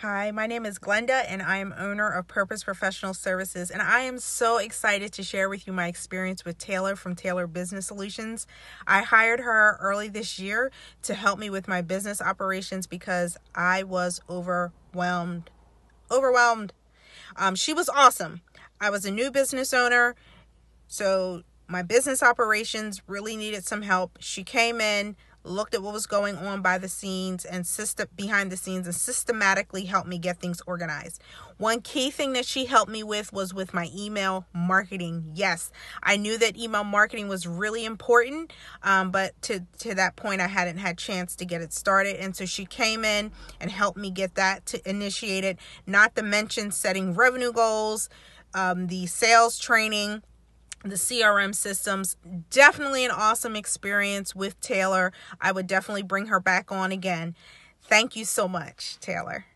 Hi, my name is Glenda and I am owner of Purpose Professional Services and I am so excited to share with you my experience with Taylor from Tailored Business Solutions. I hired her early this year to help me with my business operations because I was overwhelmed. Overwhelmed. Um, she was awesome. I was a new business owner, so my business operations really needed some help. She came in, looked at what was going on by the scenes and system behind the scenes and systematically helped me get things organized. One key thing that she helped me with was with my email marketing. Yes, I knew that email marketing was really important, um, but to to that point, I hadn't had chance to get it started, and so she came in and helped me get that to initiate it. Not to mention setting revenue goals, um, the sales training the CRM systems. Definitely an awesome experience with Taylor. I would definitely bring her back on again. Thank you so much, Taylor.